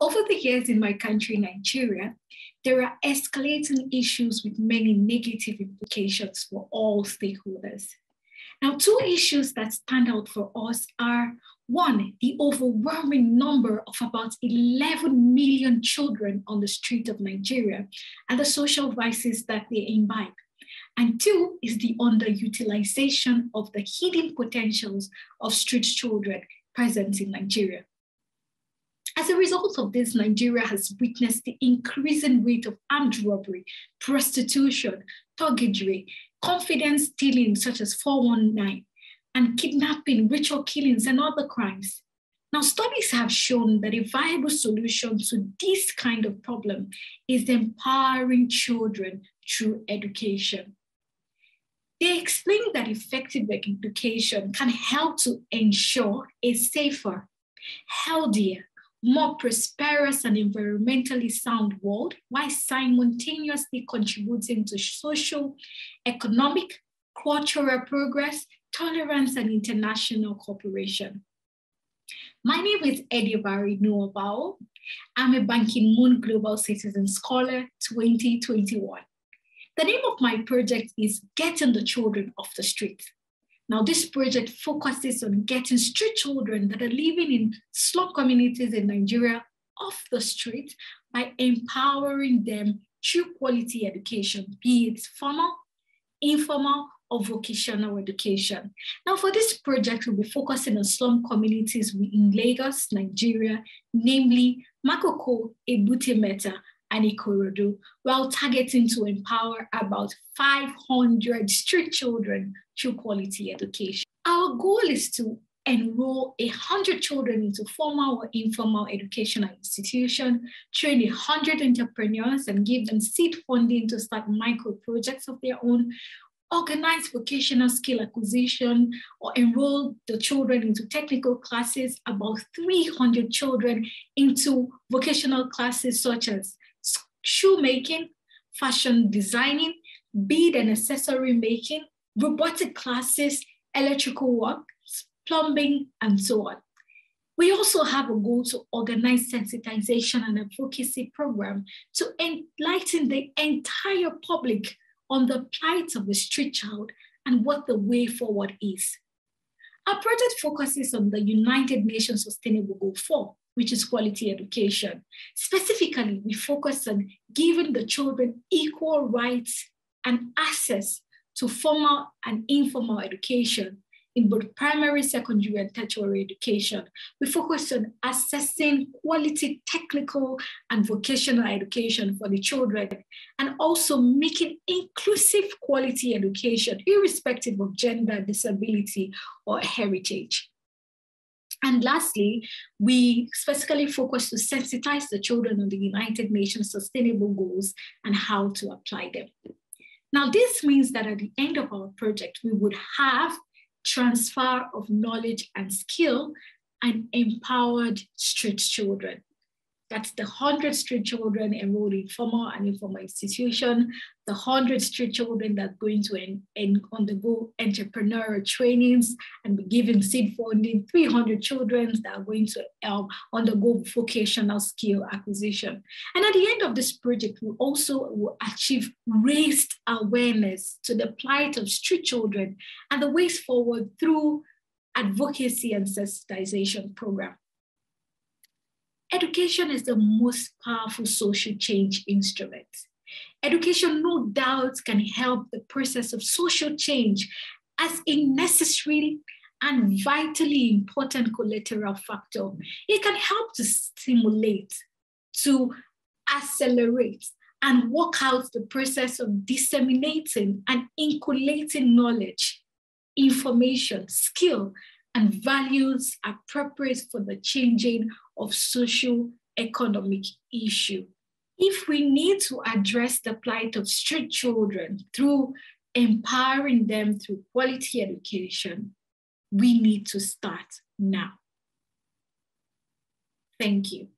Over the years in my country, Nigeria, there are escalating issues with many negative implications for all stakeholders. Now, two issues that stand out for us are one, the overwhelming number of about 11 million children on the street of Nigeria and the social vices that they imbibe. And two is the underutilization of the hidden potentials of street children present in Nigeria. As a result of this, Nigeria has witnessed the increasing rate of armed robbery, prostitution, thuggery, confidence stealing such as 419, and kidnapping, ritual killings, and other crimes. Now, studies have shown that a viable solution to this kind of problem is empowering children through education. They explain that effective education can help to ensure a safer, healthier, more prosperous and environmentally sound world while simultaneously contributing to social, economic, cultural progress, tolerance, and international cooperation. My name is Eedee-Bari Nuobao. I'm a Ban Ki-moon Global Citizen Scholar 2021. The name of my project is Getting the Children Off the Street. Now, this project focuses on getting street children that are living in slum communities in Nigeria off the street by empowering them through quality education, be it formal, informal, or vocational education. Now, for this project, we'll be focusing on slum communities in Lagos, Nigeria, namely Makoko, Ebute Metta, and Ikorodu, while targeting to empower about 500 street children through quality education. Our goal is to enroll 100 children into formal or informal educational institution, train 100 entrepreneurs and give them seed funding to start micro projects of their own, organize vocational skill acquisition or enroll the children into technical classes, about 300 children into vocational classes such as shoemaking, fashion designing, bead and accessory making, robotic classes, electrical work, plumbing, and so on. We also have a goal to organize sensitization and advocacy program to enlighten the entire public on the plight of the street child and what the way forward is. Our project focuses on the United Nations Sustainable Goal 4, which is quality education. Specifically, we focus on giving the children equal rights and access to formal and informal education in both primary, secondary, and tertiary education. We focus on assessing quality technical and vocational education for the children, and also making inclusive quality education, irrespective of gender, disability, or heritage. And lastly, we specifically focus to sensitize the children on the United Nations Sustainable Goals and how to apply them. Now, this means that at the end of our project, we would have transfer of knowledge and skill and empowered street children. That's the 100 street children enrolled in formal and informal institution, the 100 street children that are going to en- en- undergo entrepreneurial trainings and be given seed funding, 300 children that are going to um, undergo vocational skill acquisition. And at the end of this project, we also will achieve raised awareness to the plight of street children and the ways forward through advocacy and sensitization program. Education is the most powerful social change instrument. Education, no doubt, can help the process of social change as a necessary and vitally important collateral factor. It can help to stimulate, to accelerate, and work out the process of disseminating and inculcating knowledge, information, skill, and values appropriate for the changing of social economic issue. If we need to address the plight of street children through empowering them through quality education, we need to start now. Thank you.